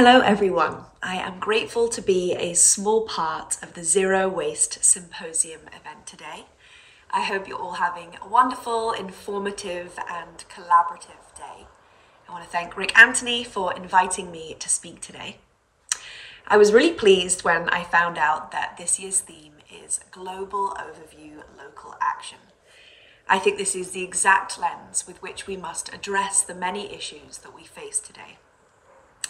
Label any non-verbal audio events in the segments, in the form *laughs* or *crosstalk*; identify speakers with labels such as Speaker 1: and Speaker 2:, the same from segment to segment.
Speaker 1: Hello, everyone. I am grateful to be a small part of the Zero Waste Symposium event today. I hope you're all having a wonderful, informative, and collaborative day. I want to thank Rick Anthony for inviting me to speak today. I was really pleased when I found out that this year's theme is Global Overview Local Action. I think this is the exact lens with which we must address the many issues that we face today.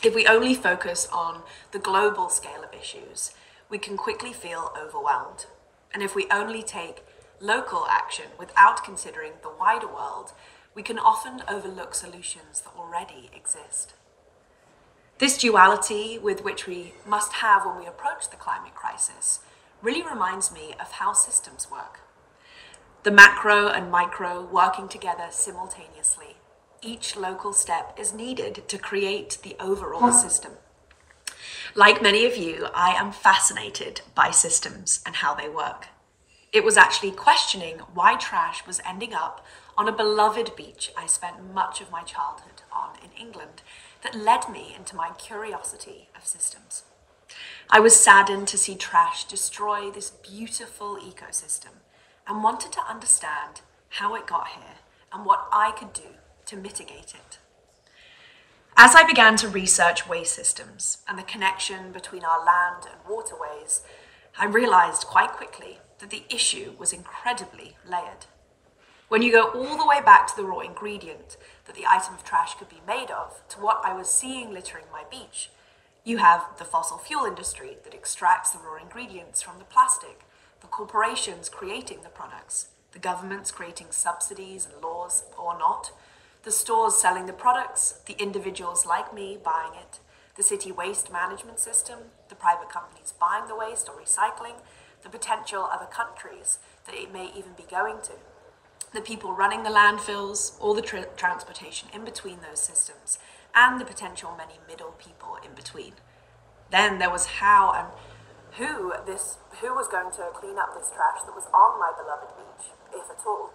Speaker 1: If we only focus on the global scale of issues, we can quickly feel overwhelmed. And if we only take local action without considering the wider world, we can often overlook solutions that already exist. This duality with which we must have when we approach the climate crisis really reminds me of how systems work. The macro and micro working together simultaneously each local step is needed to create the overall system. Like many of you, I am fascinated by systems and how they work. It was actually questioning why trash was ending up on a beloved beach I spent much of my childhood on in England that led me into my curiosity of systems. I was saddened to see trash destroy this beautiful ecosystem and wanted to understand how it got here and what I could do to mitigate it. As I began to research waste systems and the connection between our land and waterways, I realized quite quickly that the issue was incredibly layered. When you go all the way back to the raw ingredient that the item of trash could be made of to what I was seeing littering my beach, you have the fossil fuel industry that extracts the raw ingredients from the plastic, the corporations creating the products, the governments creating subsidies and laws or not, the stores selling the products, the individuals like me buying it, the city waste management system, the private companies buying the waste or recycling, the potential other countries that it may even be going to, the people running the landfills, all the tra transportation in between those systems, and the potential many middle people in between. Then there was how and who this who was going to clean up this trash that was on my beloved beach, if at all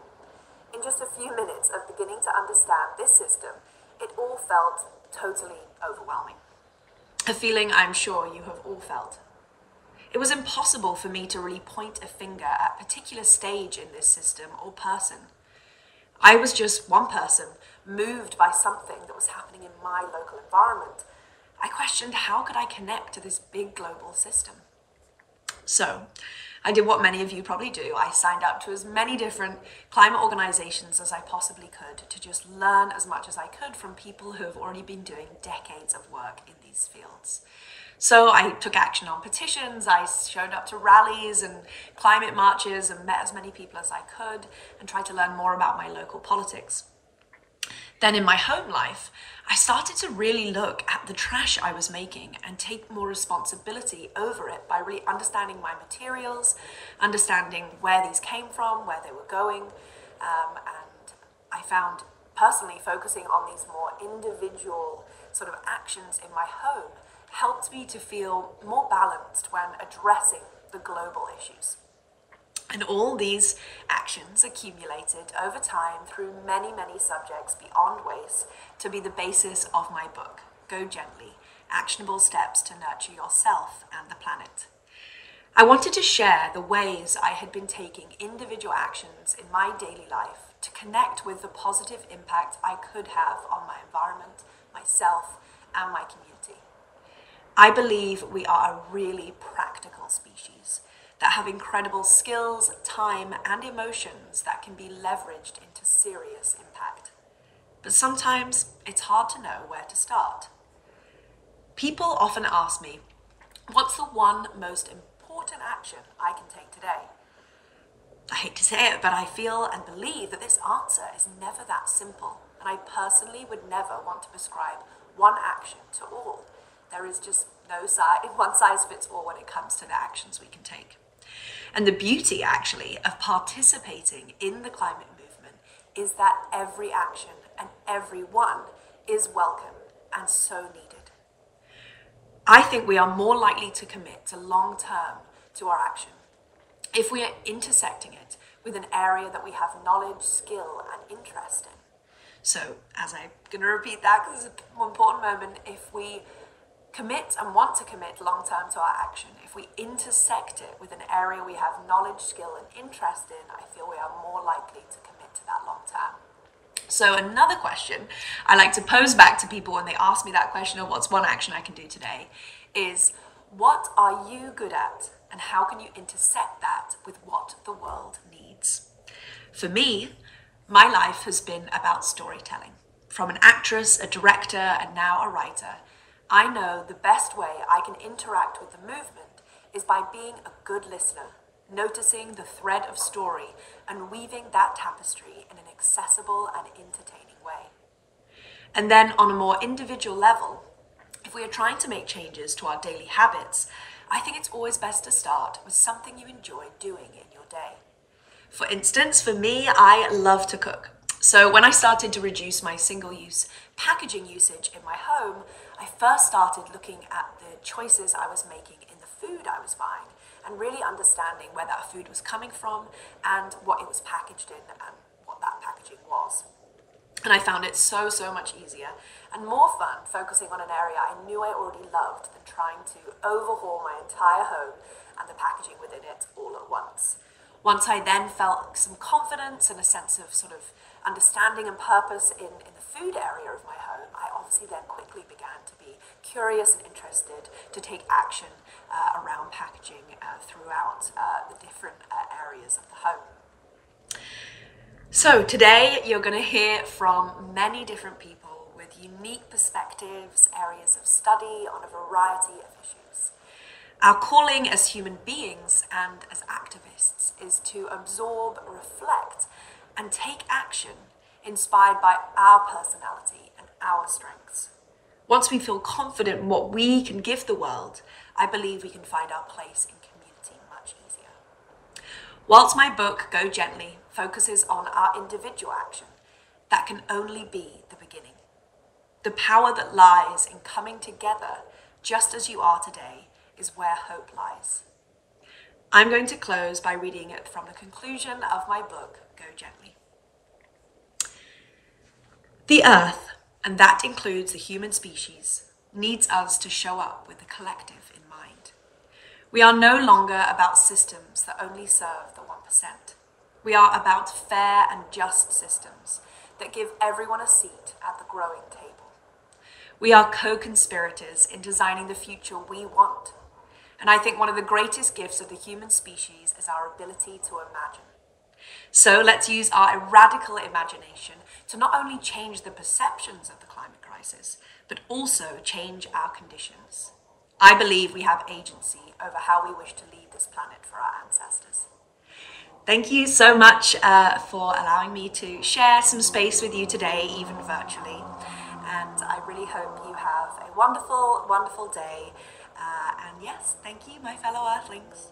Speaker 1: in just a few minutes of beginning to understand this system, it all felt totally overwhelming. A feeling I'm sure you have all felt. It was impossible for me to really point a finger at a particular stage in this system or person. I was just one person, moved by something that was happening in my local environment. I questioned how could I connect to this big global system? So, I did what many of you probably do. I signed up to as many different climate organizations as I possibly could to just learn as much as I could from people who have already been doing decades of work in these fields. So I took action on petitions, I showed up to rallies and climate marches and met as many people as I could and tried to learn more about my local politics. Then in my home life, I started to really look at the trash I was making and take more responsibility over it by really understanding my materials, understanding where these came from, where they were going. Um, and I found personally focusing on these more individual sort of actions in my home helped me to feel more balanced when addressing the global issues. And all these actions accumulated over time through many, many subjects beyond waste to be the basis of my book, Go Gently Actionable Steps to Nurture Yourself and the Planet. I wanted to share the ways I had been taking individual actions in my daily life to connect with the positive impact I could have on my environment, myself, and my community. I believe we are a really practical species that have incredible skills, time, and emotions that can be leveraged into serious impact. But sometimes it's hard to know where to start. People often ask me, what's the one most important action I can take today? I hate to say it, but I feel and believe that this answer is never that simple, and I personally would never want to prescribe one action to all. There is just no size, *laughs* one size fits all when it comes to the actions we can take. And the beauty, actually, of participating in the climate movement is that every action and every one is welcome and so needed. I think we are more likely to commit to long term to our action if we are intersecting it with an area that we have knowledge, skill, and interest in. So, as I'm going to repeat that because it's an important moment, if we commit and want to commit long term to our action, if we intersect it with an area we have knowledge, skill, and interest in, I feel we are more likely to commit to that long term. So, another question I like to pose back to people when they ask me that question of what's one action I can do today is what are you good at and how can you intersect that with what the world needs? For me, my life has been about storytelling. From an actress, a director, and now a writer, I know the best way I can interact with the movement is by being a good listener, noticing the thread of story and weaving that tapestry in an accessible and entertaining way. And then, on a more individual level, if we are trying to make changes to our daily habits, I think it's always best to start with something you enjoy doing in your day. For instance, for me, I love to cook. So when I started to reduce my single use packaging usage in my home, I first started looking at the choices I was making in the food I was buying and really understanding where that food was coming from and what it was packaged in and what that packaging was. And I found it so, so much easier and more fun focusing on an area I knew I already loved than trying to overhaul my entire home and the packaging within it all at once. Once I then felt some confidence and a sense of sort of understanding and purpose in, in the food area of my home, I obviously then quickly began to be curious and interested to take action uh, around packaging uh, throughout uh, the different uh, areas of the home. So today you're going to hear from many different people with unique perspectives, areas of study on a variety of issues. Our calling as human beings and as activists is to absorb, reflect, and take action inspired by our personality and our strengths. Once we feel confident in what we can give the world, I believe we can find our place in community much easier. Whilst my book, Go Gently, focuses on our individual action, that can only be the beginning. The power that lies in coming together just as you are today is where hope lies. I'm going to close by reading it from the conclusion of my book, Go Gently. The Earth, and that includes the human species, needs us to show up with the collective in mind. We are no longer about systems that only serve the 1%. We are about fair and just systems that give everyone a seat at the growing table. We are co conspirators in designing the future we want and I think one of the greatest gifts of the human species is our ability to imagine. So let's use our radical imagination to not only change the perceptions of the climate crisis, but also change our conditions. I believe we have agency over how we wish to leave this planet for our ancestors. Thank you so much uh, for allowing me to share some space with you today, even virtually. And I really hope you have a wonderful, wonderful day. Uh, and yes, thank you, my fellow Earthlings.